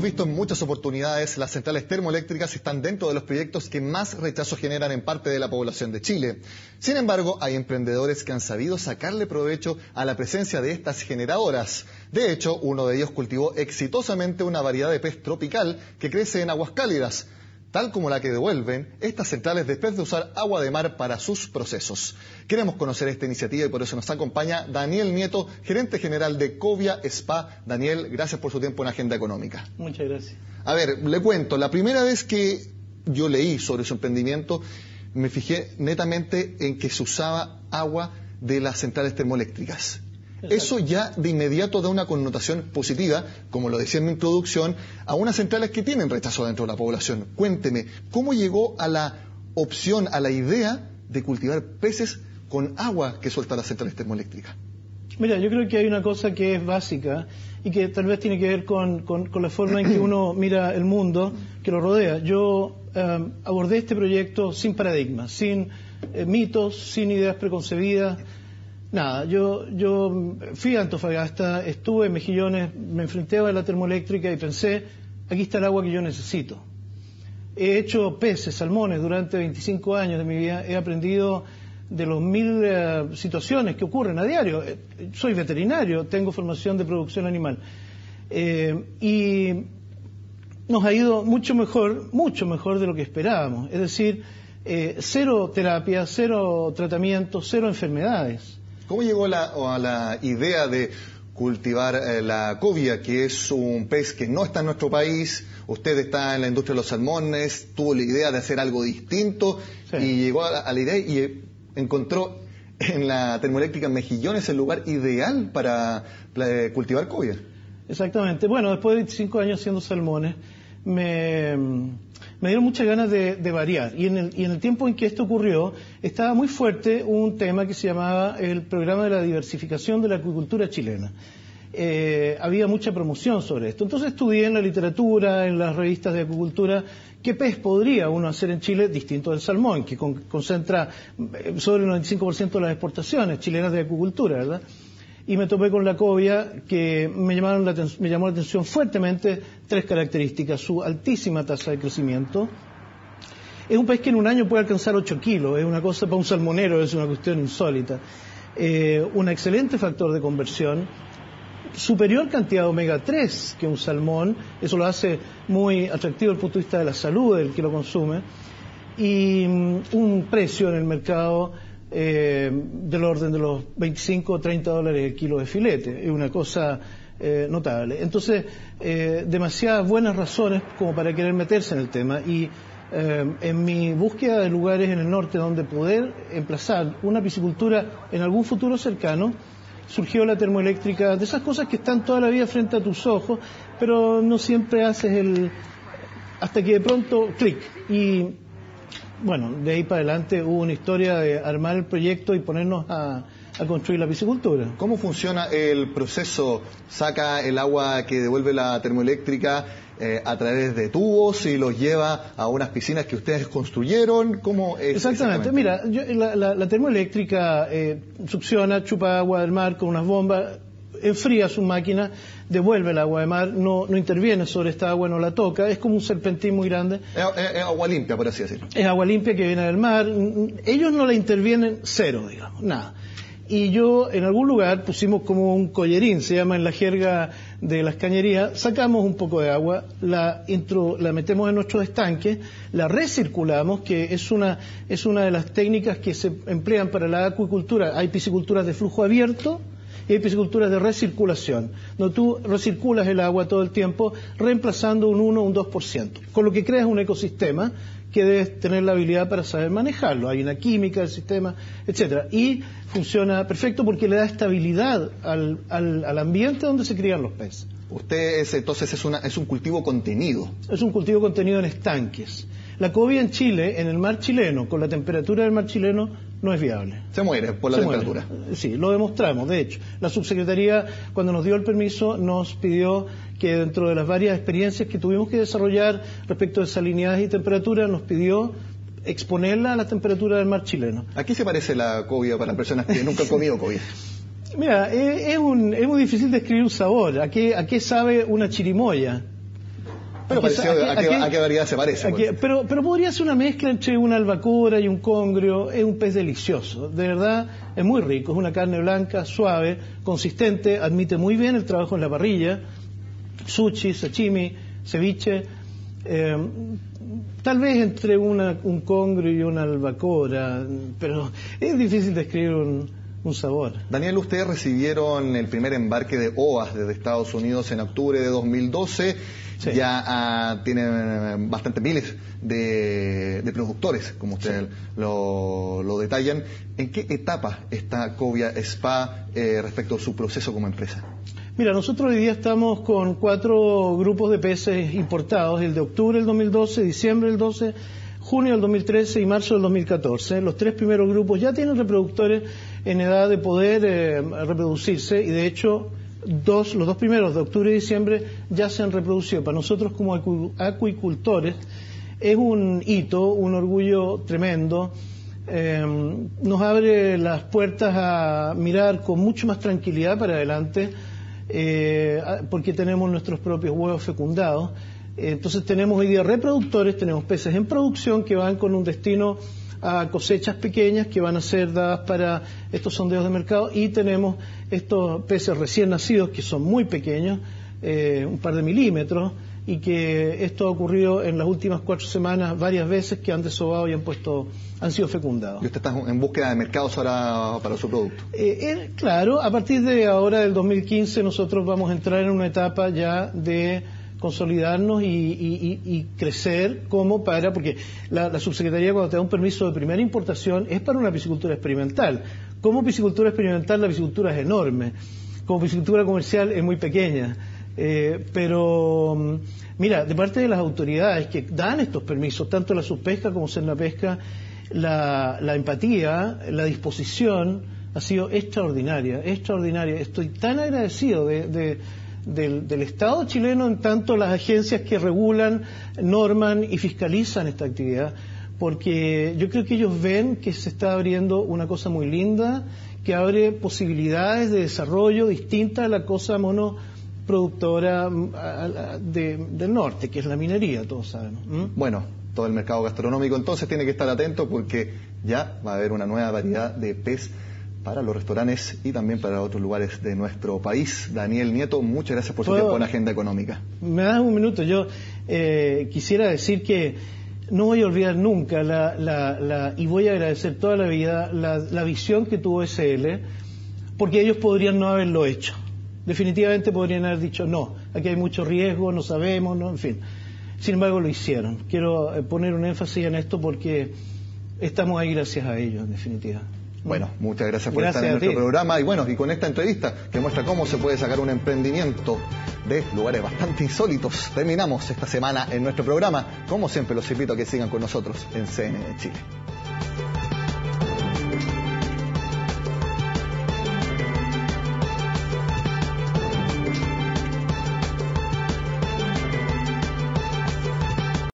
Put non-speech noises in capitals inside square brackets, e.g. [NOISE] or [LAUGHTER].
hemos visto en muchas oportunidades, las centrales termoeléctricas están dentro de los proyectos que más rechazo generan en parte de la población de Chile. Sin embargo, hay emprendedores que han sabido sacarle provecho a la presencia de estas generadoras. De hecho, uno de ellos cultivó exitosamente una variedad de pez tropical que crece en aguas cálidas tal como la que devuelven estas centrales después de usar agua de mar para sus procesos. Queremos conocer esta iniciativa y por eso nos acompaña Daniel Nieto, gerente general de Covia Spa. Daniel, gracias por su tiempo en Agenda Económica. Muchas gracias. A ver, le cuento, la primera vez que yo leí sobre su emprendimiento, me fijé netamente en que se usaba agua de las centrales termoeléctricas. Eso ya de inmediato da una connotación positiva, como lo decía en mi introducción, a unas centrales que tienen rechazo dentro de la población. Cuénteme, ¿cómo llegó a la opción, a la idea de cultivar peces con agua que suelta las centrales termoeléctricas? Mira, yo creo que hay una cosa que es básica y que tal vez tiene que ver con, la forma en que uno [CLEARS THROAT] mira el mundo que lo rodea. Yo eh, abordé este proyecto sin paradigmas, sin eh, mitos, sin ideas preconcebidas Nada, yo, yo fui a Antofagasta, estuve en Mejillones, me enfrenté a la termoeléctrica y pensé, aquí está el agua que yo necesito. He hecho peces, salmones durante 25 años de mi vida, he aprendido de los mil eh, situaciones que ocurren a diario. Eh, soy veterinario, tengo formación de producción animal. Eh, y nos ha ido mucho mejor, mucho mejor de lo que esperábamos. Es decir, cero terapia, cero tratamiento, cero enfermedades. ¿Cómo llegó a la idea de cultivar eh, la cobia, que es un pez que no está en nuestro país? Usted está en la industria de los salmones, tuvo la idea de hacer algo distinto y llegó a, la idea y encontró en la termoeléctrica Mejillones el lugar ideal para eh, cultivar cobia. Exactamente. Bueno, después de 25 años haciendo salmones, me me dieron muchas ganas de, variar. Y en, el, tiempo en que esto ocurrió, estaba muy fuerte un tema que se llamaba el programa de la diversificación de la acuicultura chilena. Eh, había mucha promoción sobre esto. Entonces estudié en la literatura, en las revistas de acuicultura, qué pez podría uno hacer en Chile distinto del salmón, que concentra eh, sobre el 95% de las exportaciones chilenas de acuicultura, ¿verdad? y me topé con la cobia que me, llamaron me llamó la atención fuertemente tres características. Su altísima tasa de crecimiento. Es un pez que en un año puede alcanzar 8 kilos, es una cosa para un salmonero, es una cuestión insólita. Eh, un excelente factor de conversión, superior cantidad de omega 3 que un salmón, eso lo hace muy atractivo desde el punto de vista de la salud del que lo consume, y mm, un precio en el mercado eh, del orden de los 25 o 30 dólares el kilo de filete. Es una cosa eh, notable. Entonces, eh, demasiadas buenas razones como para querer meterse en el tema. Y en mi búsqueda de lugares en el norte donde poder emplazar una piscicultura en algún futuro cercano, surgió la termoeléctrica, de esas cosas que están toda la vida frente a tus ojos, pero no siempre haces el... hasta que de pronto, clic. Y bueno, de ahí para adelante hubo una historia de armar el proyecto y ponernos a, construir la piscicultura. ¿Cómo funciona el proceso? ¿Saca el agua que devuelve la termoeléctrica eh, a través de tubos y los lleva a unas piscinas que ustedes construyeron? ¿Cómo es exactamente. Mira, la, termoeléctrica eh, succiona, chupa agua del mar con unas bombas, enfría su máquina devuelve el agua de mar, no, no interviene sobre esta agua, no la toca, es como un serpentín muy grande. Es, agua limpia, por así decirlo. Es agua limpia que viene del mar. Ellos no la intervienen cero, digamos, nada. Y yo en algún lugar pusimos como un collerín, se llama en la jerga de las cañerías, sacamos un poco de agua, la, la metemos en nuestros estanques, la recirculamos, que es una, es una de las técnicas que se emplean para la acuicultura. Hay pisciculturas de flujo abierto, y hay pisciculturas de recirculación, donde tú recirculas el agua todo el tiempo, reemplazando un 1 o un 2%, con lo que creas un ecosistema que debes tener la habilidad para saber manejarlo. Hay una química del sistema, etcétera. Y funciona perfecto porque le da estabilidad al, al, ambiente donde se crían los peces. Usted entonces es, una, es un cultivo contenido. Es un cultivo contenido en estanques. La cobia en Chile, en el mar chileno, con la temperatura del mar chileno, no es viable. Se muere por la temperatura. Sí, lo demostramos. De hecho, la subsecretaría, cuando nos dio el permiso, nos pidió que dentro de las varias experiencias que tuvimos que desarrollar respecto de salinidades y temperatura, nos pidió exponerla a la temperatura del mar chileno. ¿A qué se parece la cobia para personas que nunca han comido cobia? Mira, es, muy difícil describir un sabor. ¿A qué, ¿A qué sabe una chirimoya? Pero a, qué, variedad se parece? pero, pero podría ser una mezcla entre una albacora y un congrio. Es un pez delicioso. De verdad, es muy rico. Es una carne blanca, suave, consistente, admite muy bien el trabajo en la parrilla. Sushi, sashimi, ceviche. Eh, tal vez entre un congrio y una albacora, pero es difícil describir un, un sabor. Daniel, ustedes recibieron el primer embarque de OAS desde Estados Unidos en octubre de 2012. Ya ah, tienen eh, bastantes miles de, productores, como ustedes lo, detallan. ¿En qué etapa está Covia Spa eh, respecto a su proceso como empresa? Mira, nosotros hoy día estamos con cuatro grupos de peces importados, el de octubre del 2012, diciembre del 12, junio del 2013 y marzo del 2014. Los tres primeros grupos ya tienen reproductores en edad de poder eh, reproducirse y de hecho dos, los dos primeros de octubre y diciembre ya se han reproducido. Para nosotros como acuicultores es un hito, un orgullo tremendo. Eh, nos abre las puertas a mirar con mucho más tranquilidad para adelante eh, porque tenemos nuestros propios huevos fecundados. Entonces tenemos hoy día reproductores, tenemos peces en producción que van con un destino a cosechas pequeñas que van a ser dadas para estos sondeos de mercado y tenemos estos peces recién nacidos que son muy pequeños, eh, un par de milímetros, y que esto ha ocurrido en las últimas cuatro semanas varias veces que han desobado y han puesto, han sido fecundados. ¿Y usted está en búsqueda de mercados ahora para su producto? Eh, eh, claro, a partir de ahora del 2015 nosotros vamos a entrar en una etapa ya de consolidarnos y, crecer como para, porque la, subsecretaría cuando te da un permiso de primera importación es para una piscicultura experimental. Como piscicultura experimental la piscicultura es enorme, como piscicultura comercial es muy pequeña. Eh, pero mm, mira, de parte de las autoridades que dan estos permisos, tanto la subpesca como la Pesca, la, empatía, la disposición ha sido extraordinaria, extraordinaria. Estoy tan agradecido de del, Estado chileno en tanto las agencias que regulan, norman y fiscalizan esta actividad, porque yo creo que ellos ven que se está abriendo una cosa muy linda, que abre posibilidades de desarrollo distintas a la cosa monoproductora mm, del norte, que es la minería, todos sabemos. Bueno, todo el mercado gastronómico entonces tiene que estar atento porque ya va a haber una nueva variedad de pez para los restaurantes y también para otros lugares de nuestro país. Daniel Nieto, muchas gracias por su tiempo en Agenda Económica. Me das un minuto. Yo eh, quisiera decir que no voy a olvidar nunca la, y voy a agradecer toda la vida la, visión que tuvo SL, porque ellos podrían no haberlo hecho. Definitivamente podrían haber dicho, no, aquí hay mucho riesgo, no sabemos, no, en fin. Sin embargo, lo hicieron. Quiero eh, poner un énfasis en esto porque estamos ahí gracias a ellos, en definitiva. Bueno, muchas gracias por estar en nuestro programa y bueno, y con esta entrevista que muestra cómo se puede sacar un emprendimiento de lugares bastante insólitos. Terminamos esta semana en nuestro programa. Como siempre, los invito a que sigan con nosotros en CNN Chile.